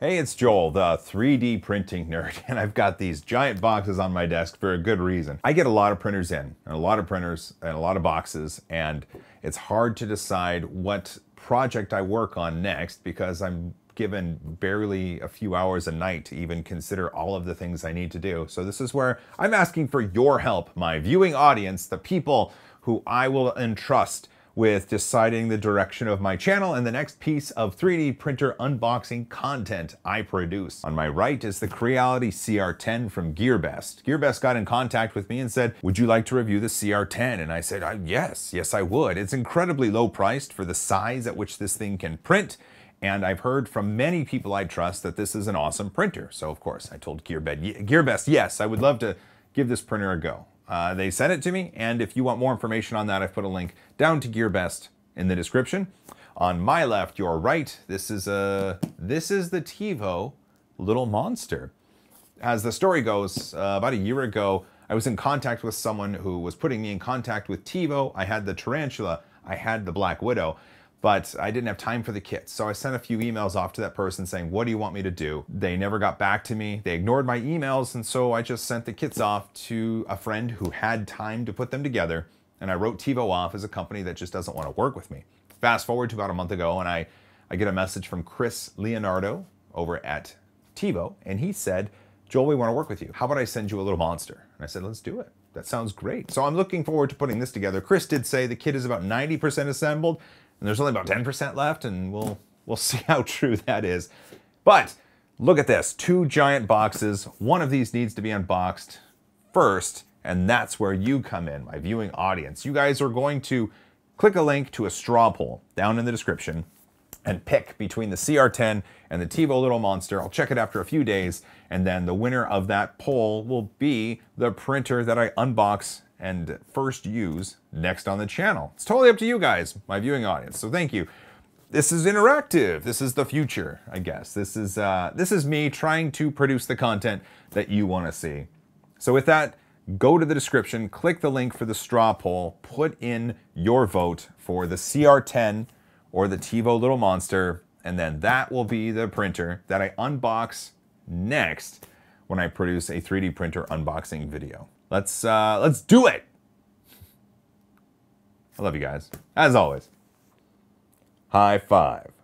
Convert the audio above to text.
Hey, it's Joel, the 3D printing nerd, and I've got these giant boxes on my desk for a good reason. I get a lot of printers in, and a lot of printers, and a lot of boxes, and it's hard to decide what project I work on next because I'm given barely a few hours a night to even consider all of the things I need to do. So this is where I'm asking for your help, my viewing audience, the people who I will entrust with deciding the direction of my channel and the next piece of 3D printer unboxing content I produce. On my right is the Creality CR10 from GearBest. GearBest got in contact with me and said, would you like to review the CR10? And I said, yes, yes I would. It's incredibly low priced for the size at which this thing can print. And I've heard from many people I trust that this is an awesome printer. So of course I told GearBest, GearBest yes, I would love to give this printer a go. Uh, they sent it to me, and if you want more information on that, I've put a link down to GearBest in the description. On my left, your right, this is a this is the TEVO Little Monster. As the story goes, uh, about a year ago, I was in contact with someone who was putting me in contact with TEVO. I had the Tarantula, I had the Black Widow, but I didn't have time for the kits. So I sent a few emails off to that person saying, what do you want me to do? They never got back to me. They ignored my emails. And so I just sent the kits off to a friend who had time to put them together. And I wrote TEVO off as a company that just doesn't want to work with me. Fast forward to about a month ago and I, I get a message from Chris Leonardo over at TEVO. And he said, Joel, we want to work with you. How about I send you a little monster? And I said, let's do it. That sounds great. So I'm looking forward to putting this together. Chris did say the kit is about 90% assembled and there's only about 10% left, and we'll, we'll see how true that is. But look at this, two giant boxes. One of these needs to be unboxed first, and that's where you come in, my viewing audience. You guys are going to click a link to a straw poll down in the description and pick between the CR10 and the TEVO Little Monster. I'll check it after a few days, and then the winner of that poll will be the printer that I unbox and first use next on the channel. It's totally up to you guys, my viewing audience, so thank you. This is interactive. This is the future, I guess. This is, uh, this is me trying to produce the content that you want to see. So with that, go to the description, click the link for the straw poll, put in your vote for the CR10 or the TEVO Little Monster, and then that will be the printer that I unbox next when I produce a 3D printer unboxing video. Let's uh, let's do it. I love you guys. As always. High five.